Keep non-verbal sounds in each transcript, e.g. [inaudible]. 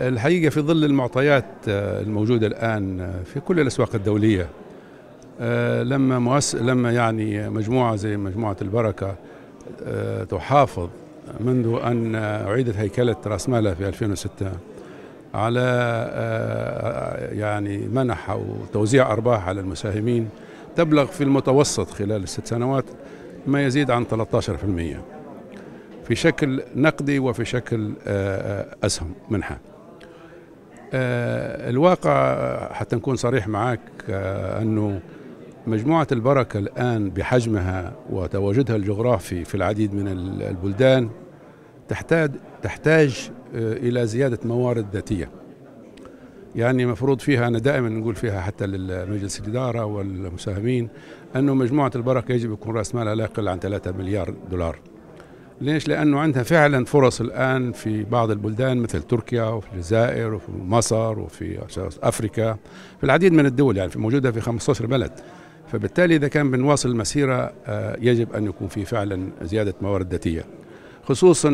الحقيقة في ظل المعطيات الموجودة الآن في كل الأسواق الدولية لما مؤس... لما يعني مجموعة زي مجموعة البركة تحافظ منذ أن أعيدت هيكلة رأس مالها في 2006 على يعني منح أو توزيع أرباح على المساهمين تبلغ في المتوسط خلال الست سنوات ما يزيد عن 13% في شكل نقدي وفي شكل أسهم منحة. الواقع حتى نكون صريح معك أنه مجموعة البركة الآن بحجمها وتواجدها الجغرافي في العديد من البلدان تحتاج تحتاج إلى زيادة موارد ذاتية. يعني مفروض فيها أنا دائما نقول فيها حتى للمجلس الإدارة والمساهمين أنه مجموعة البركة يجب يكون رأس مالها لا يقل عن 3 مليار دولار. ليش؟ لأنه عندها فعلا فرص الآن في بعض البلدان مثل تركيا وفي الجزائر وفي مصر وفي أفريكا في العديد من الدول يعني موجودة في 15 بلد فبالتالي إذا كان بنواصل المسيرة يجب أن يكون في فعلا زيادة موارد ذاتية خصوصا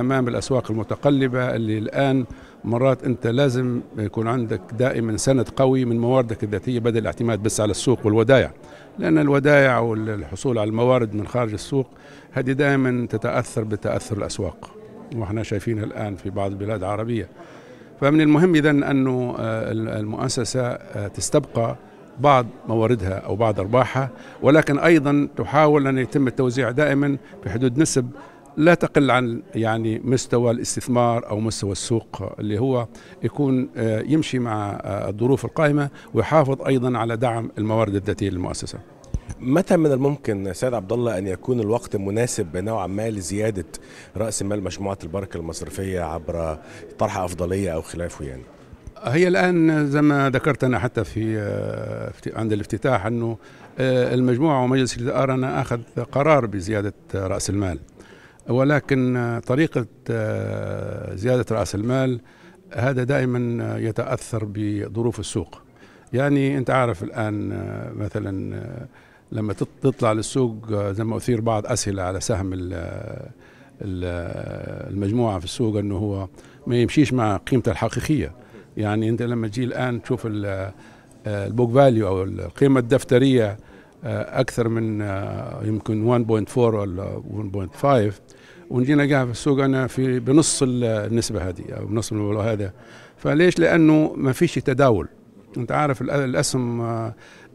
أمام الأسواق المتقلبة اللي الآن مرات أنت لازم يكون عندك دائما سند قوي من مواردك الذاتية بدل الاعتماد بس على السوق والودائع. لأن الودائع والحصول على الموارد من خارج السوق هذه دائما تتأثر بتأثر الأسواق. وإحنا شايفينها الآن في بعض البلاد العربية. فمن المهم إذا أنه المؤسسة تستبقى بعض مواردها أو بعض أرباحها. ولكن أيضا تحاول أن يتم التوزيع دائما بحدود نسب لا تقل عن يعني مستوى الاستثمار أو مستوى السوق اللي هو يكون يمشي مع الظروف القائمة ويحافظ أيضا على دعم الموارد الذاتية للمؤسسة. متى من الممكن سيد عبد الله أن يكون الوقت مناسب نوعا ما لزيادة رأس مال مجموعة البركة المصرفية عبر طرح أفضلية أو خلافه يعني؟ هي الآن زي ما ذكرت أنا حتى في عند الافتتاح أنه المجموعة ومجلس الإدارة أنا آخذ قرار بزيادة رأس المال ولكن طريقة زيادة رأس المال هذا دائما يتأثر بظروف السوق. يعني أنت عارف الآن مثلا لما تطلع للسوق زي ما أثير بعض أسئلة على سهم المجموعة في السوق إنه هو ما يمشيش مع قيمته الحقيقية. يعني أنت لما تجي الآن تشوف البوك فاليو أو القيمه الدفترية أكثر من يمكن 1.4 ولا 1.5 ونجينا قاعد في السوق أنا في بنص النسبة هذه أو بنص المبلغ هذا. فليش؟ لأنه ما فيش تداول. أنت عارف الأسهم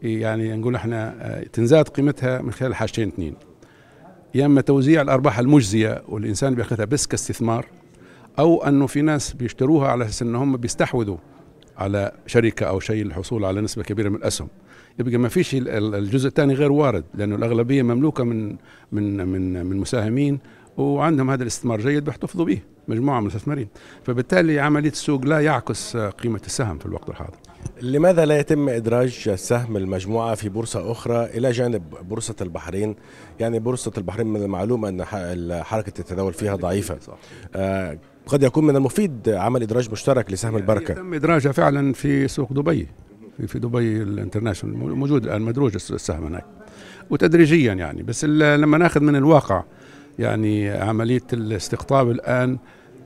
يعني نقول إحنا تنزاد قيمتها من خلال حاجتين اثنين يا إما توزيع الأرباح المجزية والإنسان بياخذها بس كاستثمار أو أنه في ناس بيشتروها على أساس إن هم بيستحوذوا على شركة أو شيء للحصول على نسبة كبيرة من الأسهم. يبقى ما فيش الجزء الثاني غير وارد لأنه الأغلبية مملوكة من من من من مساهمين وعندهم هذا الاستثمار جيد بيحتفظوا به مجموعة من المستثمرين. فبالتالي عملية السوق لا يعكس قيمة السهم في الوقت الحاضر. لماذا لا يتم إدراج سهم المجموعة في بورصة أخرى إلى جانب بورصة البحرين؟ يعني بورصة البحرين من المعلوم أن حركه التداول فيها ضعيفة. صح. آه قد يكون من المفيد عمل إدراج مشترك لسهم البركة. تم ادراجها فعلا في سوق دبي في دبي الانترناشونال موجود الآن مدروج السهم هناك. وتدريجيا يعني بس لما ناخذ من الواقع يعني عملية الاستقطاب الآن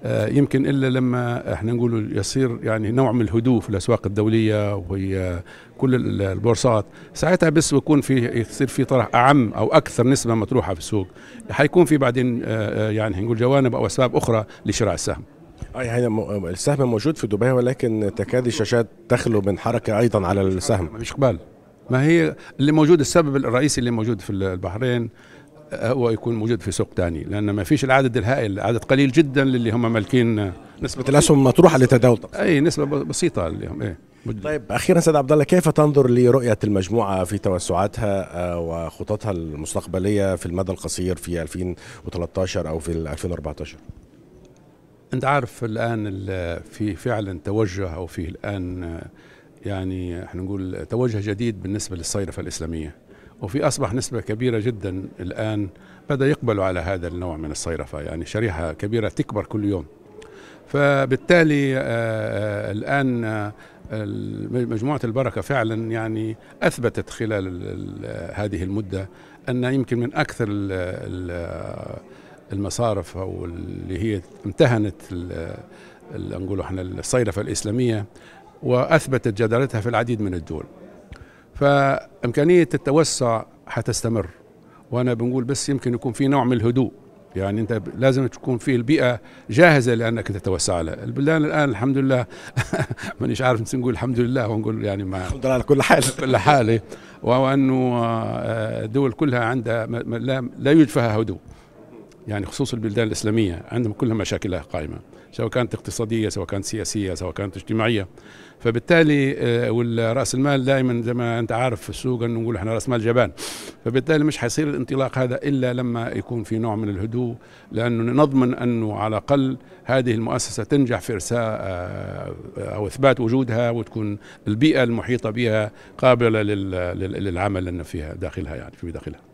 يمكن إلا لما إحنا نقول يصير يعني نوع من الهدوء في الأسواق الدولية وهي كل البورصات. ساعتها بس بيكون في يصير في طرح أعم أو أكثر نسبة مطروحة في السوق. حيكون في بعدين يعني نقول جوانب أو أسباب أخرى لشراء السهم. يعني السهم موجود في دبي ولكن تكاد الشاشات تخلو من حركة أيضا على السهم. مش قبال ما هي اللي موجود السبب الرئيسي اللي موجود في البحرين هو يكون موجود في سوق ثاني لأن ما فيش العدد الهائل عدد قليل جدا للي هم مالكين نسبة الأسهم مطروحه للتداول أي نسبة بسيطة اللي هم إيه طيب أخيرا سيد عبد الله كيف تنظر لرؤية المجموعة في توسعاتها وخططها المستقبلية في المدى القصير في 2013 أو في 2014 أنت عارف الآن في فعلا توجه أو في الآن يعني إحنا نقول توجه جديد بالنسبة للصيرفة الإسلامية. وفي أصبح نسبة كبيرة جدا الآن بدأ يقبلوا على هذا النوع من الصيرفة يعني شريحة كبيرة تكبر كل يوم. فبالتالي الآن مجموعة البركة فعلا يعني أثبتت خلال هذه المدة أن يمكن من أكثر المصارف أو اللي هي امتهنت نقول إحنا الصيرفة الإسلامية وأثبتت جدارتها في العديد من الدول. فإمكانية التوسع حتستمر. وأنا بنقول بس يمكن يكون في نوع من الهدوء. يعني أنت لازم تكون في البيئة جاهزة لأنك تتوسع لها. البلدان الآن الحمد لله [laughs] مانيش عارف نقول الحمد لله ونقول يعني ما الحمد لله على كل حال. [laughs] كل حاله وانه الدول كلها عندها لا, لا يوجد فيها هدوء. يعني خصوص البلدان الإسلامية عندهم كلها مشاكلها قائمة. سواء كانت اقتصادية سواء كانت سياسية سواء كانت اجتماعية. فبالتالي والراس المال دائما زي ما أنت عارف في السوق انه نقول إحنا رأس مال جبان. فبالتالي مش حيصير الانطلاق هذا إلا لما يكون في نوع من الهدوء لأنه نضمن أنه على الأقل هذه المؤسسة تنجح في إرساء أو إثبات وجودها وتكون البيئة المحيطة بها قابلة للعمل لنا فيها داخلها يعني في داخلها.